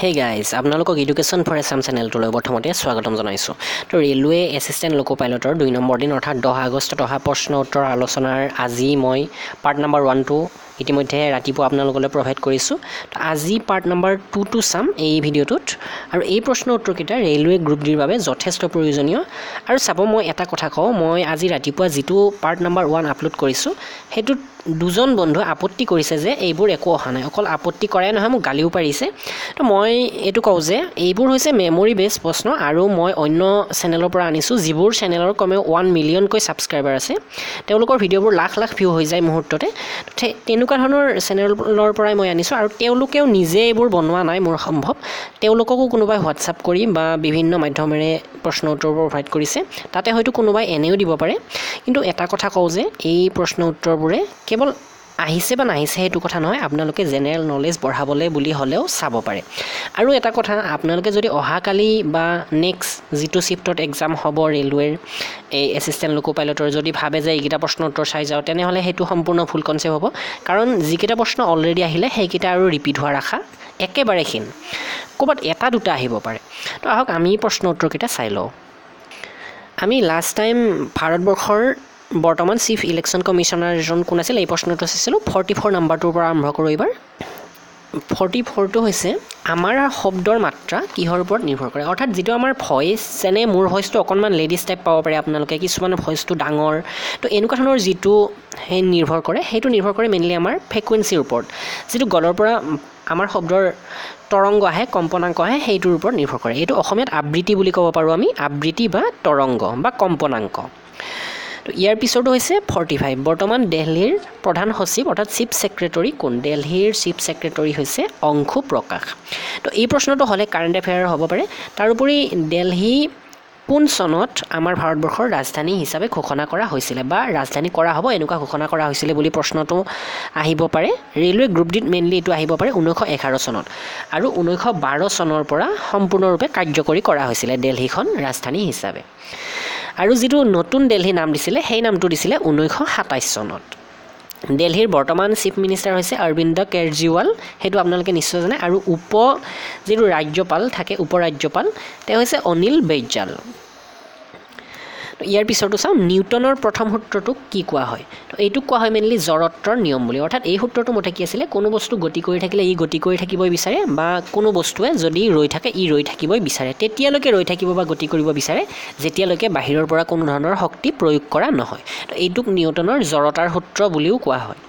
Hey guys আপোনালোকক education for exam চেনেলটোলৈ প্ৰথমতে স্বাগতম জনাইছোঁ। তো ৰেলৱে এছিষ্টেণ্ট লোকো পাইলটৰ দুই নম্বৰ দিন অৰ্থাৎ দহ আগষ্টত অহা প্ৰশ্ন উত্তৰ আলোচনাৰ আজি মই পাৰ্ট নাম্বাৰ ওৱানটো ইতিমধ্যে ৰাতিপুৱা আপোনালোকলৈ প্ৰভাইড কৰিছোঁ। আজি পাৰ্ট নাম্বাৰ টুটো চাম এই ভিডিঅ'টোত। আৰু এই প্ৰশ্ন উত্তৰকেইটা ৰেলৱে গ্ৰুপ ডিৰ বাবে যথেষ্ট প্ৰয়োজনীয়। আৰু চাব মই এটা কথা কওঁ মই আজি ৰাতিপুৱা যিটো পাৰ্ট নাম্বাৰ ওৱান আপলোড কৰিছোঁ সেইটোত দুজন বন্ধুৱে আপত্তি কৰিছে যে এইবোৰ একো অহা নাই। অকল আপত্তি কৰাই নহয় মোক গালিও পাৰিছে। তো মই এইটো কওঁ যে এইবোৰ হৈছে মেমৰি বেছ প্ৰশ্ন আৰু মই অন্য চেনেলৰ পৰা আনিছোঁ যিবোৰ চেনেলৰ কমেও ওৱান মিলিয়নকৈ ছাবস্ক্ৰাইবাৰ আছে। তেওঁলোকৰ ভিডিঅ'বোৰ লাখ লাখ ভিউ হৈ যায় মুহূৰ্ততে। তে- তেনেকুৱা ধৰণৰ চেনেলৰ পৰাই মই আনিছোঁ আৰু তেওঁলোকেও নিজে এইবোৰ বনোৱা নাই মোৰ সম্ভৱ। তেওঁলোককো কোনোবাই হোৱাটছআপ কৰি বা বিভিন্ন মাধ্যমেৰে প্ৰশ্ন উত্তৰবোৰ প্ৰভাইড কৰিছে। তাতে হয়তো কোনোবাই এনেও দিব পাৰে। কিন্তু এটা কথা কওঁ যে এই প্ৰশ্ন উত্তৰবোৰে কেৱল আহিছে বা নাহিছে সেইটো কথা নহয় আপোনালোকে জেনেৰেল নলেজ বঢ়াবলৈ বুলি হ'লেও চাব পাৰে। আৰু এটা কথা আপোনালোকে যদি অহাকালি বা নেক্সট যিটো শ্বিফ্টত এক্সাম হ'ব ৰেলৱেৰ এই এছিষ্টেণ্ট লোকো পাইলটৰ যদি ভাবে যে এইকেইটা প্ৰশ্ন উত্তৰ চাই যাওঁ তেনেহ'লে সেইটো সম্পূৰ্ণ ভুল কনচেপ্ট হ'ব। কাৰণ যিকেইটা প্ৰশ্ন অলৰেডি আহিলে সেইকেইটা আৰু ৰিপিট হোৱাৰ আশা একেবাৰে ক্ষীণ। ক'ৰবাত এটা দুটা আহিব পাৰে। তো আহক আমি প্ৰশ্ন উত্তৰকেইটা চাই লওঁ। আমি লাষ্ট টাইম ভাৰতবৰ্ষৰ বৰ্তমান চিফ ইলেকশ্যন কমিশ্যনাৰজন কোন আছিল এই প্ৰশ্নটো চাইছিলোঁ। ফৰ্টি ফ'ৰ নাম্বাৰটোৰ পৰা আৰম্ভ কৰোঁ এইবাৰ। ফৰ্টি ফ'ৰটো হৈছে আমাৰ শব্দৰ মাত্ৰা কিহৰ ওপৰত নিৰ্ভৰ কৰে? অৰ্থাৎ যিটো আমাৰ ভইচ যেনে মোৰ ভইচটো অকণমান লেডিজ টাইপ পাব পাৰে আপোনালোকে কিছুমানৰ ভইচটো ডাঙৰ। তো এনেকুৱা ধৰণৰ যিটো সেই নিৰ্ভৰ কৰে সেইটো নিৰ্ভৰ কৰে মেইনলি আমাৰ ফ্ৰিকুৱেঞ্চিৰ ওপৰত। যিটো গলৰ পৰা আমাৰ শব্দৰ তৰংগ আহে কম্পনাংক আহে সেইটোৰ ওপৰত নিৰ্ভৰ কৰে। এইটো অসমীয়াত আবৃত্তি বুলি ক'ব পাৰোঁ আমি আবৃত্তি বা তৰংগ বা কম্পনাংক। ইয়াৰ পিছৰটো হৈছে ফৰ্টি ফাইভ বৰ্তমান দেলহিৰ প্ৰধান সচিব অৰ্থাৎ চিফ ছেক্ৰেটৰী কোন? দেলহিৰ চিফ ছেক্ৰেটৰী হৈছে অংশু প্ৰকাশ। তো এই প্ৰশ্নটো হ'লে কাৰেণ্ট এফেয়াৰ হ'ব পাৰে। তাৰোপৰি দেলহি কোন চনত আমাৰ ভাৰতবৰ্ষৰ ৰাজধানী হিচাপে ঘোষণা কৰা হৈছিলে বা ৰাজধানী কৰা হ'ব এনেকুৱা ঘোষণা কৰা হৈছিলে বুলি প্ৰশ্নটো আহিব পাৰে। ৰেলৱে গ্ৰুপ ডিত মেইনলি এইটো আহিব পাৰে ঊনৈছশ এঘাৰ চনত। আৰু ঊনৈছশ বাৰ চনৰ পৰা সম্পূৰ্ণৰূপে কাৰ্যকৰী কৰা হৈছিলে দেলহিখন ৰাজধানী হিচাপে। আৰু যিটো নতুন দেলহি নাম দিছিলে সেই নামটো দিছিলে ঊনৈছশ সাতাইছ চনত। দেলহিৰ বৰ্তমান চিফ মিনিষ্টাৰ হৈছে অৰবিন্দ কেজৰিৱাল। সেইটো আপোনালোকে নিশ্চয় জানে। আৰু উপ যিটো ৰাজ্যপাল থাকে উপ ৰাজ্যপাল তেওঁ হৈছে অনিল বৈজাল ইয়াৰ পিছৰটো চাওঁ নিউটনৰ প্ৰথম সূত্ৰটোক কি কোৱা হয়? তো এইটোক কোৱা হয় মেইনলি জড়ত্বৰ নিয়ম বুলি। অৰ্থাৎ এই সূত্ৰটো মতে কি আছিলে কোনো বস্তু গতি কৰি থাকিলে ই গতি কৰি থাকিবই বিচাৰে বা কোনো বস্তুৱে যদি ৰৈ থাকে ই ৰৈ থাকিবই বিচাৰে। তেতিয়ালৈকে ৰৈ থাকিব বা গতি কৰিব বিচাৰে যেতিয়ালৈকে বাহিৰৰ পৰা কোনো ধৰণৰ শক্তি প্ৰয়োগ কৰা নহয়। তো এইটোক নিউটনৰ জড়তাৰ সূত্ৰ বুলিও কোৱা হয়।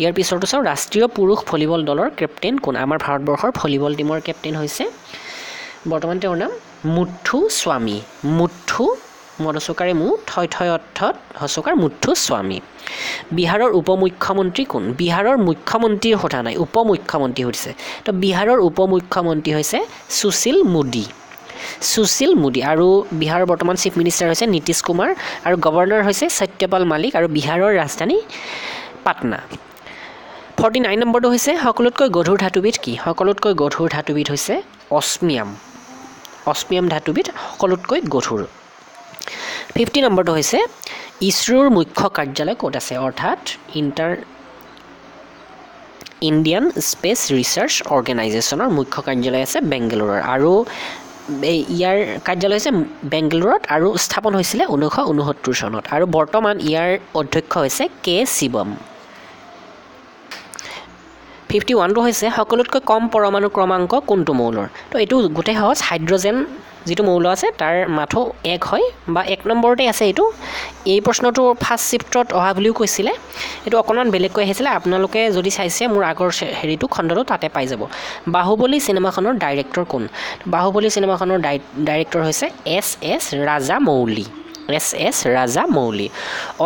ইয়াৰ পিছৰটো চাওঁ ৰাষ্ট্ৰীয় পুৰুষ ভলীবল দলৰ কেপ্টেইন কোন? আমাৰ ভাৰতবৰ্ষৰ ভলীবল টীমৰ কেপ্টেইন হৈছে বৰ্তমান তেওঁৰ নাম মুথু স্বামী মুথু মদচুকাৰে মু থয় থয় অৰ্থত হচুকাৰ মুথু স্বামী। বিহাৰৰ উপ মুখ্যমন্ত্ৰী কোন? বিহাৰৰ মুখ্যমন্ত্ৰীৰ সোধা নাই উপ মুখ্যমন্ত্ৰী সুধিছে। তো বিহাৰৰ উপ মুখ্যমন্ত্ৰী হৈছে সুশীল মোদী। সুশীল মোদী আৰু বিহাৰৰ বৰ্তমান চিফ মিনিষ্টাৰ হৈছে নীতিশ কুমাৰ আৰু গভৰ্ণৰ হৈছে সত্যপাল মালিক আৰু বিহাৰৰ ৰাজধানী পাটনা। ফৰ্টি নাইন নম্বৰটো হৈছে সকলোতকৈ গধুৰ ধাতুবিধ কি? সকলোতকৈ গধুৰ ধাতুবিধ হৈছে অস্মিয়াম। অস্মিয়াম ধাতুবিধ সকলোতকৈ গধুৰ। ফিফটি নম্বৰটো হৈছে ইছৰোৰ মুখ্য কাৰ্যালয় ক'ত আছে? অৰ্থাৎ ইণ্টাৰ ইণ্ডিয়ান স্পেচ ৰিচাৰ্চ অৰ্গেনাইজেশ্যনৰ মুখ্য কাৰ্যালয় আছে বেংগালুৰুৰ। আৰু ইয়াৰ কাৰ্যালয় হৈছে বেংগালুৰুত আৰু স্থাপন হৈছিলে ঊনৈছশ ঊনসত্তৰ চনত। আৰু বৰ্তমান ইয়াৰ অধ্যক্ষ হৈছে কে শিৱম। ফিফটি ওৱানটো হৈছে সকলোতকৈ কম পৰমাণু ক্ৰমাংক কোনটো মৌলৰ? তো এইটো গোটেই সহজ হাইড্ৰজেন যিটো মৌল আছে তাৰ মাথো এক হয় বা এক নম্বৰতে আছে এইটো। এই প্ৰশ্নটো ফাৰ্ষ্ট চিফ্টত অহা বুলিও কৈছিলে। এইটো অকণমান বেলেগকৈ আহিছিলে। আপোনালোকে যদি চাইছে মোৰ আগৰ হেৰিটো খণ্ডটো তাতে পাই যাব। বাহুবলী চিনেমাখনৰ ডাইৰেক্টৰ কোন? বাহুবলী চিনেমাখনৰ ডাই ডাইৰেক্টৰ হৈছে S S Raja Mouli S S Raja Mouli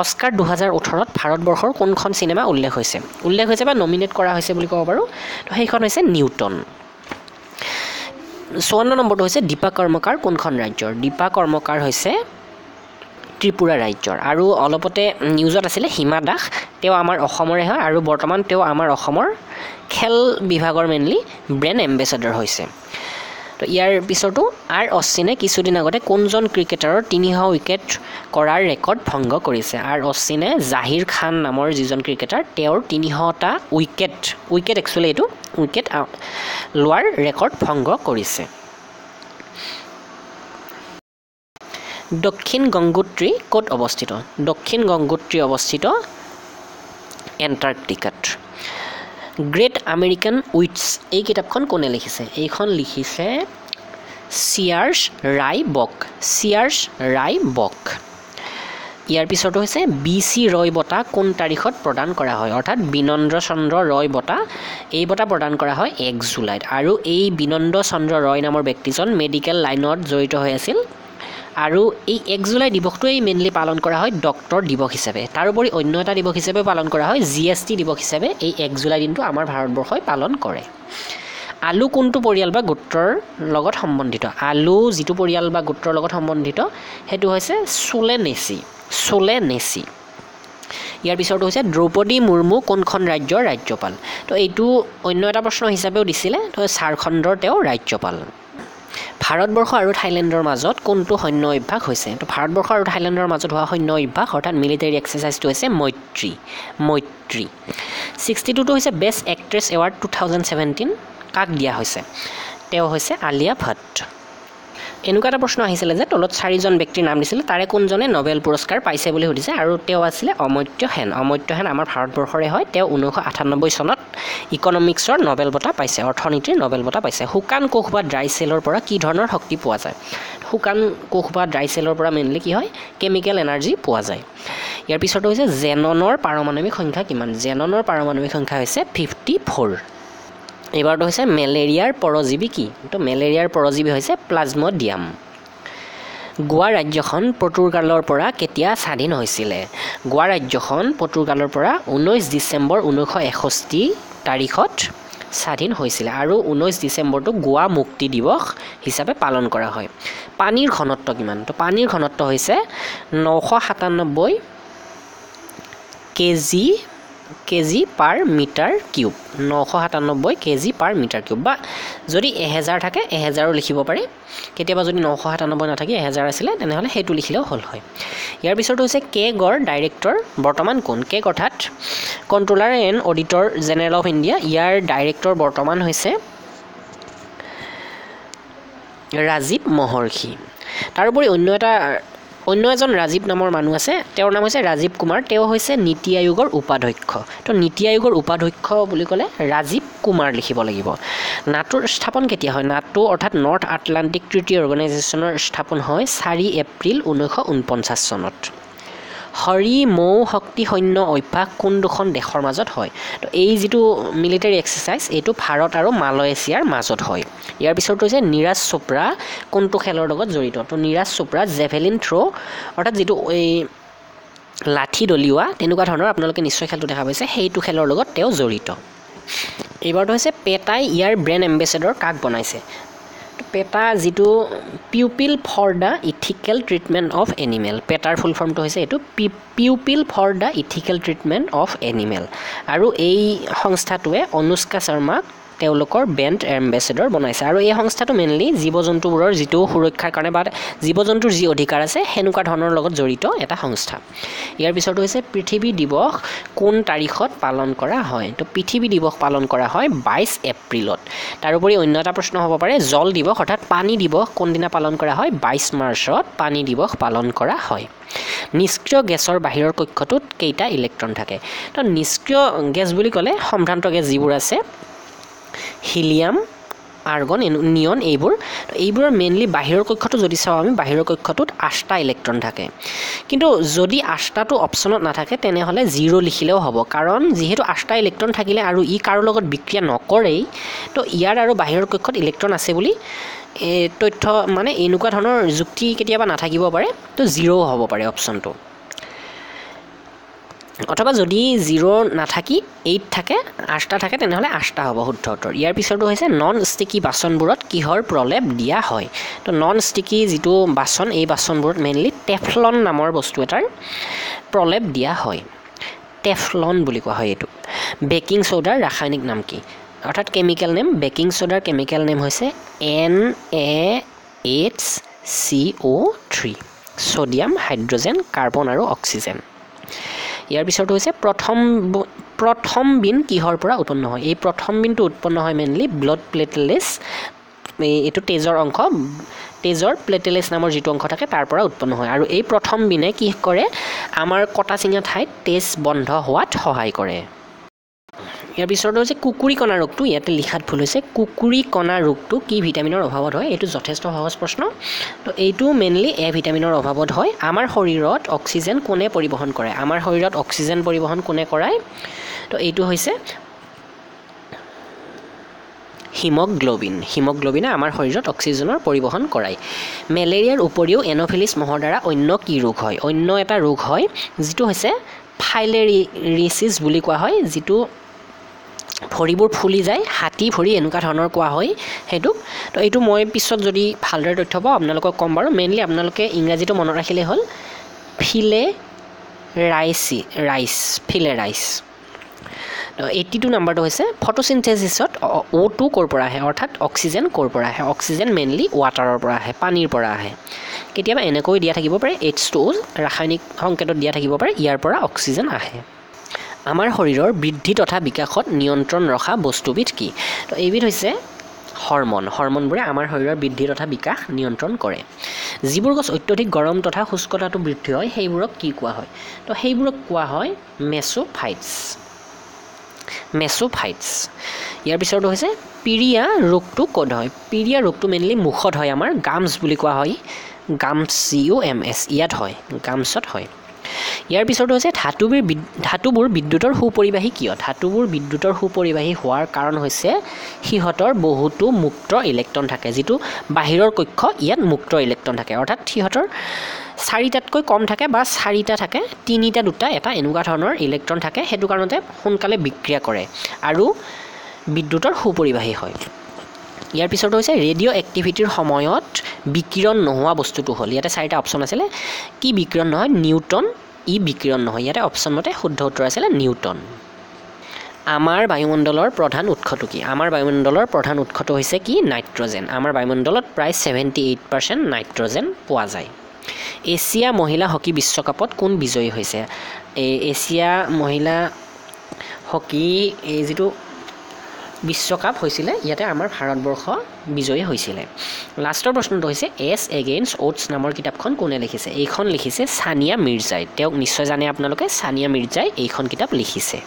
Oscar দুহেজাৰ ওঠৰত ভাৰতবৰ্ষৰ কোনখন চিনেমা উল্লেখ হৈছে? উল্লেখ হৈছে বা নমিনেট কৰা হৈছে বুলি ক'ব পাৰোঁ। তো সেইখন হৈছে নিউটন। চৌৱন্ন নম্বৰটো হৈছে দীপা কৰ্মকাৰ কোনখন ৰাজ্যৰ? দীপা কৰ্মকাৰ হৈছে ত্ৰিপুৰা ৰাজ্যৰ। আৰু অলপতে নিউজত আছিলে হিমা দাস। তেওঁ আমাৰ অসমৰে হয় আৰু বৰ্তমান তেওঁ আমাৰ অসমৰ খেল বিভাগৰ মেইনলি ব্ৰেণ্ড এম্বেচাডৰ হৈছে। ইয়াৰ পিছতো আৰ অশ্বিনে কিছুদিন আগতে কোনজন ক্ৰিকেটাৰৰ তিনিশ উইকেট কৰাৰ ৰেকৰ্ড ভংগ কৰিছে? আৰ অশ্বিনে জাহিৰ খান নামৰ যিজন ক্ৰিকেটাৰ তেওঁৰ তিনিশটা উইকেট উইকেট একচুৱেলি এইটো উইকেট লোৱাৰ ৰেকৰ্ড ভংগ কৰিছে। দক্ষিণ গংগোত্ৰী ক'ত অৱস্থিত? দক্ষিণ গংগোত্ৰী অৱস্থিত এণ্টাৰ্কটিকাত। গ্ৰেট আমেৰিকান উইটছ এই কিতাপখন কোনে লিখিছে? এইখন লিখিছে চিয়াৰ্ছ ৰাই বক চিয়াৰ্ছ ৰাই বক ইয়াৰ পিছতো হৈছে বি চি ৰয় বঁটা কোন তাৰিখত প্ৰদান কৰা হয়? অৰ্থাৎ বিনন্দ চন্দ্ৰ ৰয় বঁটা এই বঁটা প্ৰদান কৰা হয় এক জুলাইত। আৰু এই বিনন্দ চন্দ্ৰ ৰয় নামৰ ব্যক্তিজন মেডিকেল লাইনত জড়িত হৈ আছিল আৰু এই এক জুলাই দিৱসটোৱেই মেইনলি পালন কৰা হয় ডক্তৰ দিৱস হিচাপে। তাৰোপৰি অন্য এটা দিৱস হিচাপে পালন কৰা হয় জি এছ টি দিৱস হিচাপে এই এক জুলাই দিনটো আমাৰ ভাৰতবৰ্ষই পালন কৰে। আলু কোনটো পৰিয়াল বা গোত্ৰৰ লগত সম্বন্ধিত? আলু যিটো পৰিয়াল বা গোত্ৰৰ লগত সম্বন্ধিত সেইটো হৈছে চোলেনেচি চোলেনেচি ইয়াৰ পিছৰটো হৈছে দ্ৰৌপদী মুৰ্মু কোনখন ৰাজ্যৰ ৰাজ্যপাল? তো এইটো অন্য এটা প্ৰশ্ন হিচাপেও দিছিলে তো ঝাৰখণ্ডৰ তেওঁ ৰাজ্যপাল। ভাৰতবৰ্ষ আৰু থাইলেণ্ডৰ মাজত কোনটো সৈন্য অভ্যাস হৈছে? তো ভাৰতবৰ্ষ আৰু থাইলেণ্ডৰ মাজত হোৱা সৈন্য অভ্যাস অৰ্থাৎ মিলিটাৰী এক্সাৰচাইজটো হৈছে মৈত্ৰী মৈত্ৰী। ছিক্সটি টুটো হৈছে best actress award two thousand seventeen কাক দিয়া হৈছে? তেওঁ হৈছে আলিয়া ভট্ট। এনেকুৱা এটা প্ৰশ্ন আহিছিলে যে তলত চাৰিজন ব্যক্তিৰ নাম দিছিলে তাৰে কোনজনে নবেল পুৰস্কাৰ পাইছে বুলি সুধিছে আৰু তেওঁ আছিলে অমৰ্ত্য সেন। অমৰ্ত্য সেন আমাৰ ভাৰতবৰ্ষৰে হয় তেওঁ ঊনৈছশ আঠান্নব্বৈ চনত ইকনমিক্সৰ নবেল বঁটা পাইছে অৰ্থনীতিৰ নবেল বঁটা পাইছে। শুকান কোষ বা ড্ৰাই চেলৰ পৰা কি ধৰণৰ শক্তি পোৱা যায়? শুকান কোষ বা ড্ৰাই চেলৰ পৰা মেইনলি কি হয়? কেমিকেল এনাৰ্জি পোৱা যায়। ইয়াৰ পিছতো হৈছে জেননৰ পাৰমাণৱিক সংখ্যা কিমান? জেননৰ পাৰমাণৱিক সংখ্যা হৈছে ফিফটি ফ'ৰ এইবাৰটো হৈছে মেলেৰিয়াৰ পৰজীৱী কি? তো মেলেৰিয়াৰ পৰজীৱী হৈছে প্লাজমডিয়াম। গোৱা ৰাজ্যখন পৰ্তুগালৰ পৰা কেতিয়া স্বাধীন হৈছিলে? গোৱা ৰাজ্যখন পৰ্তুগালৰ পৰা ঊনৈছ ডিচেম্বৰ ঊনৈছশ এষষ্ঠি তাৰিখত স্বাধীন হৈছিলে আৰু ঊনৈছ ডিচেম্বৰটো গোৱা মুক্তি দিৱস হিচাপে পালন কৰা হয়। পানীৰ ঘনত্ব কিমান? তো পানীৰ ঘনত্ব হৈছে নশ সাতান্নব্বৈ KG KG per metre cube. নশ সাতান্নব্বৈ কেজি পাৰ মিটাৰ কিউব। বা যদি এহেজাৰ থাকে এহেজাৰো লিখিব পাৰি। কেতিয়াবা যদি নশ সাতান্নব্বৈ নাথাকে এহেজাৰ আছিলে তেনেহ'লে সেইটো লিখিলেও হ'ল হয়। ইয়াৰ পিছতো হৈছে কে গড় ডাইৰেক্টৰ বৰ্তমান কোন? কে অৰ্থাৎ controller and auditor general of India. Year director বৰ্তমান হৈছে ৰাজীৱ মহৰ্ষি। তাৰোপৰি অন্য এটা অন্য এজন ৰাজীৱ নামৰ মানুহ আছে। তেওঁৰ নাম হৈছে ৰাজীৱ কুমাৰ। তেওঁ হৈছে নীতি আয়োগৰ উপাধ্যক্ষ। তো নীতি আয়োগৰ উপাধ্যক্ষ বুলি ক'লে ৰাজীৱ কুমাৰ লিখিব লাগিব। নাটোৰ স্থাপন কেতিয়া হয়? নাটো অৰ্থাৎ নৰ্থ আটলাণ্টিক ট্ৰিটি অৰ্গেনাইজেশ্যনৰ স্থাপন হয় চাৰি এপ্ৰিল ঊনৈছশ ঊনপঞ্চাছ চনত। হৰি মৌ শক্তি সৈন্য অভ্যাস কোন দুখন দেশৰ মাজত হয়? তো এই যিটো মিলিটাৰী এক্সাৰচাইজ এইটো ভাৰত আৰু মালয়েছিয়াৰ মাজত হয়। ইয়াৰ পিছতো হৈছে নীৰাজ চোপ্ৰা কোনটো খেলৰ লগত জড়িত? তো নীৰাজ চোপ্ৰা জেভেলিন থ্ৰ' অৰ্থাৎ যিটো এই লাঠি দলিওৱা তেনেকুৱা ধৰণৰ আপোনালোকে নিশ্চয় খেলটো দেখা পাইছে সেইটো খেলৰ লগত তেওঁ জড়িত। এইবাৰটো হৈছে পেটাই ইয়াৰ ব্ৰেণ্ড এম্বেচেডৰ কাক বনাইছে? পেটা যিটো people for the ethical treatment of animal Peter full ফৰ্মটো হৈছে এইটো P people for the ethical treatment of animal আৰু এই সংস্থাটোৱে অনুষ্কা শৰ্মাক তেওঁলোকৰ ব্ৰেণ্ড এম্বেচেডৰ বনাইছে। আৰু এই সংস্থাটো মেইনলি জীৱ জন্তুবোৰৰ যিটো সুৰক্ষাৰ কাৰণে বা জীৱ জন্তুৰ যি অধিকাৰ আছে সেনেকুৱা ধৰণৰ লগত জড়িত এটা সংস্থা। ইয়াৰ পিছতো হৈছে পৃথিৱী দিৱস কোন তাৰিখত পালন কৰা হয়? তো পৃথিৱী দিৱস পালন কৰা হয় বাইছ এপ্ৰিলত। তাৰোপৰি অন্য এটা প্ৰশ্ন হ'ব পাৰে জল দিৱস অৰ্থাৎ পানী দিৱস কোনদিনা পালন কৰা হয়? বাইছ মাৰ্চত পানী দিৱস পালন কৰা হয়। নিষ্ক্ৰিয় গেছৰ বাহিৰৰ কক্ষটোত কেইটা ইলেক্ট্ৰন থাকে? তো নিষ্ক্ৰিয় গেছ বুলি ক'লে সম্ভ্ৰান্ত গেছ যিবোৰ আছে হিলিয়াম আৰ্গন নিয়ন এইবোৰ। এইবোৰৰ মেইনলি বাহিৰৰ কক্ষটো যদি চাওঁ আমি বাহিৰৰ কক্ষটোত আঠটা ইলেক্ট্ৰন থাকে। কিন্তু যদি আঠটাটো অপশ্যনত নাথাকে তেনেহ'লে জিৰ' লিখিলেও হ'ব। কাৰণ যিহেতু আঠটা ইলেক্ট্ৰন থাকিলে আৰু ই কাৰো লগত বিক্ৰিয়া নকৰেই তো ইয়াৰ আৰু বাহিৰৰ কক্ষত ইলেক্ট্ৰন আছে বুলি তথ্য মানে এনেকুৱা ধৰণৰ যুক্তি কেতিয়াবা নাথাকিব পাৰে তো জিৰ'ও হ'ব পাৰে অপশ্যনটো অথবা যদি জিৰ' নাথাকি এইট থাকে আঠটা থাকে তেনেহ'লে আঠটা হ'ব শুদ্ধ উত্তৰ। ইয়াৰ পিছতো হৈছে নন ষ্টিকি বাচনবোৰত কিহৰ প্ৰলেপ দিয়া হয়? তো নন ষ্টিকি যিটো বাচন এই বাচনবোৰত মেইনলি টেফলন নামৰ বস্তু এটাৰ প্ৰলেপ দিয়া হয়। টেফলন বুলি কোৱা হয় এইটো। বেকিং চ'ডাৰ ৰাসায়নিক নাম কি? অৰ্থাৎ chemical name baking soda chemical name হৈছে N A H C O' three sodium hydrogen carbon আৰু অক্সিজেন ইয়াৰ পিছৰটো হৈছে প্ৰথম প্ৰথম বিন কিহৰ পৰা উৎপন্ন হয়? এই প্ৰথম বিনটো উৎপন্ন হয় মেইনলি ব্লাড প্লেটলেছ এইটো তেজৰ অংশ তেজৰ প্লেটেলেছ নামৰ যিটো অংশ থাকে তাৰ পৰা উৎপন্ন হয়। আৰু এই প্ৰথম বিনে কি কৰে? আমাৰ কটা চিঙা ঠাইত তেজ বন্ধ হোৱাত সহায় কৰে। ইয়াৰ পিছৰটো হৈছে কুকুৰী কণা ৰোগটো ইয়াতে লিখাত ভুল হৈছে। কুকুৰী কণা ৰোগটো কি ভিটামিনৰ অভাৱত হয়? এইটো যথেষ্ট সহজ প্ৰশ্ন। তো এইটো মেইনলি এ ভিটামিনৰ অভাৱত হয়। আমাৰ শৰীৰত অক্সিজেন কোনে পৰিবহণ কৰে? আমাৰ শৰীৰত অক্সিজেন পৰিবহণ কোনে কৰায়? তো এইটো হৈছে হিমগ্ল'বিন। হিমগ্ল'বিনে আমাৰ শৰীৰত অক্সিজেনৰ পৰিবহণ কৰায়। মেলেৰিয়াৰ উপৰিও এন'ফিলিছ মহৰ দ্বাৰা অন্য কি ৰোগ হয়? অন্য এটা ৰোগ হয় যিটো হৈছে ফাইলেৰিচিছ বুলি কোৱা হয় যিটো ভৰিবোৰ ফুলি যায় হাতী ভৰি এনেকুৱা ধৰণৰ কোৱা হয় সেইটোক তো এইটো মই পিছত যদি ভালদৰে তথ্য পাওঁ আপোনালোকক ক'ম বাৰু। মেইনলি আপোনালোকে ইংৰাজীটো মনত ৰাখিলেই হ'ল। ফিলে ৰাইচি ৰাইচ ফিলে ৰাইচ। এইট্টি টু নাম্বাৰটো হৈছে ফটোচিনথেচিছত অ' টু ক'ৰ পৰা আহে? অৰ্থাৎ অক্সিজেন ক'ৰ পৰা আহে? অক্সিজেন মেইনলি ৱাটাৰৰ পৰা আহে পানীৰ পৰা আহে। কেতিয়াবা এনেকৈ দিয়া থাকিব পাৰে এইচ টু ৰাসায়নিক সংকেতত দিয়া থাকিব পাৰে ইয়াৰ পৰা অক্সিজেন আহে। আমাৰ শৰীৰৰ বৃদ্ধি তথা বিকাশত নিয়ন্ত্ৰণ ৰখা বস্তুবিধ কি? তো এইবিধ হৈছে হৰমন। হৰমনবোৰে আমাৰ শৰীৰৰ বৃদ্ধি তথা বিকাশ নিয়ন্ত্ৰণ কৰে। যিবোৰ গছ অত্যধিক গৰম তথা শুষ্কতাটো বৃদ্ধি হয় সেইবোৰক কি কোৱা হয়? তো সেইবোৰক কোৱা হয় মেচ'ফাইটছ। মেচ'ফাইটছ। ইয়াৰ পিছৰটো হৈছে পিৰিয়া ৰোগটো ক'ত হয়? পিৰিয়া ৰোগটো মেইনলি মুখত হয়। আমাৰ গামছ বুলি কোৱা হয়। গামছ চি ইউ এম এছ ইয়াত হয়। গামছত হয়। ইয়াৰ পিছৰটো হৈছে ধাতুবোৰ ধাতুবোৰ বিদ্যুতৰ সুপৰিবাহী কিয়? ধাতুবোৰ বিদ্যুতৰ সুপৰিবাহী হোৱাৰ কাৰণ হৈছে সিহঁতৰ বহুতো মুক্ত ইলেক্ট্ৰন থাকে যিটো বাহিৰৰ কক্ষ ইয়াত মুক্ত ইলেক্ট্ৰন থাকে। অৰ্থাৎ সিহঁতৰ চাৰিটাতকৈ কম থাকে বা চাৰিটা থাকে তিনিটা দুটা এটা এনেকুৱা ধৰণৰ ইলেক্ট্ৰন থাকে সেইটো কাৰণতে সোনকালে বিক্ৰিয়া কৰে আৰু বিদ্যুতৰ সুপৰিবাহী হয়। ইয়াৰ পিছৰটো হৈছে ৰেডিঅ' এক্টিভিটিৰ সময়ত বিকিৰণ নোহোৱা বস্তুটো হ'ল। ইয়াতে চাৰিটা অপশ্যন আছিলে। কি বিকিৰণ নহয়? নিউটন ই বিকিৰণ নহয়। ইয়াতে অপশ্যন মতে শুদ্ধ উত্তৰ আছিলে নিউটন। আমাৰ বায়ুমণ্ডলৰ প্ৰধান উৎসটো কি? আমাৰ বায়ুমণ্ডলৰ প্ৰধান উৎসটো হৈছে কি? নাইট্ৰজেন। আমাৰ বায়ুমণ্ডলত প্ৰায় ছেভেণ্টি এইট পাৰ্চেণ্ট নাইট্ৰজেন পোৱা যায়। এছিয়া মহিলা হকী বিশ্বকাপত কোন বিজয়ী হৈছে? এই এছিয়া মহিলা হকী এই যিটো বিশ্বকাপ হৈছিলে ইয়াতে আমাৰ ভাৰতবৰ্ষ বিজয়ী হৈছিলে। লাষ্টৰ প্ৰশ্নটো হৈছে এছ এগেইনষ্ট অ'টছ নামৰ কিতাপখন কোনে লিখিছে? এইখন লিখিছে ছানিয়া মিৰ্জাই। তেওঁক নিশ্চয় জানে আপোনালোকে ছানিয়া মিৰ্জাই এইখন কিতাপ লিখিছে।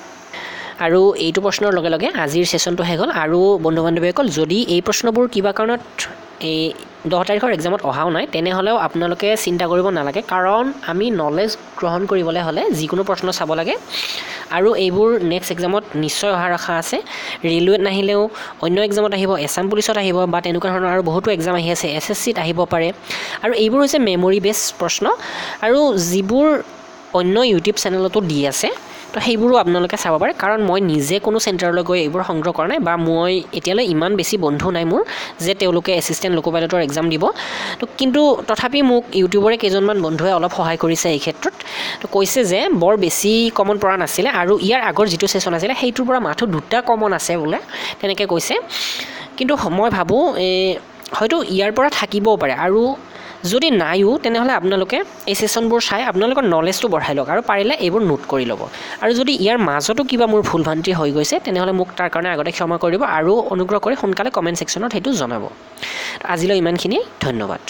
আৰু এইটো প্ৰশ্নৰ লগে লগে আজিৰ ছেশ্যনটো শেষ হ'ল। আৰু বন্ধু বান্ধৱীসকল যদি এই প্ৰশ্নবোৰ কিবা কাৰণত এই দহ তাৰিখৰ এক্সামত অহাও নাই তেনেহ'লেও আপোনালোকে চিন্তা কৰিব নালাগে। কাৰণ আমি নলেজ গ্ৰহণ কৰিবলৈ হ'লে যিকোনো প্ৰশ্ন চাব লাগে। আৰু এইবোৰ নেক্সট এক্সামত নিশ্চয় অহাৰ আশা আছে। ৰেলৱেত নাহিলেও অন্য এক্সামত আহিব এছাম পুলিচত আহিব বা তেনেকুৱা ধৰণৰ আৰু বহুতো এক্সাম আহি আছে এছ এছ চিত আহিব পাৰে। আৰু এইবোৰ হৈছে মেমৰি বেছ প্ৰশ্ন। আৰু যিবোৰ অন্য ইউটিউব চেনেলতো দি আছে তো সেইবোৰো আপোনালোকে চাব পাৰে। কাৰণ মই নিজে কোনো চেণ্টাৰলৈ গৈ এইবোৰ সংগ্ৰহ কৰা নাই বা মই এতিয়ালৈ ইমান বেছি বন্ধু নাই মোৰ যে তেওঁলোকে এছিষ্টেণ্ট লোক পাইলটৰ এক্সাম দিব। তো কিন্তু তথাপি মোক ইউটিউবৰে কেইজনমান বন্ধুৱে অলপ সহায় কৰিছে এই ক্ষেত্ৰত। তো কৈছে যে বৰ বেছি কমন পৰা নাছিলে আৰু ইয়াৰ আগৰ যিটো ছেশ্যন আছিলে সেইটোৰ পৰা মাথো দুটা কমন আছে বোলে তেনেকৈ কৈছে। কিন্তু মই ভাবোঁ হয়তো ইয়াৰ পৰা থাকিবও পাৰে। আৰু যদি নাইও তেনেহ'লে আপোনালোকে এই ছেশ্যনবোৰ চাই আপোনালোকৰ নলেজটো বঢ়াই লওক আৰু পাৰিলে এইবোৰ নোট কৰি ল'ব। আৰু যদি ইয়াৰ মাজতো কিবা মোৰ ভুল ভ্ৰান্তি হৈ গৈছে তেনেহ'লে মোক তাৰ কাৰণে আগতে ক্ষমা কৰি দিব আৰু অনুগ্ৰহ কৰি সোনকালে কমেণ্ট ছেকশ্যনত সেইটো জনাব। আজিলৈ ইমানখিনিয়ে ধন্যবাদ।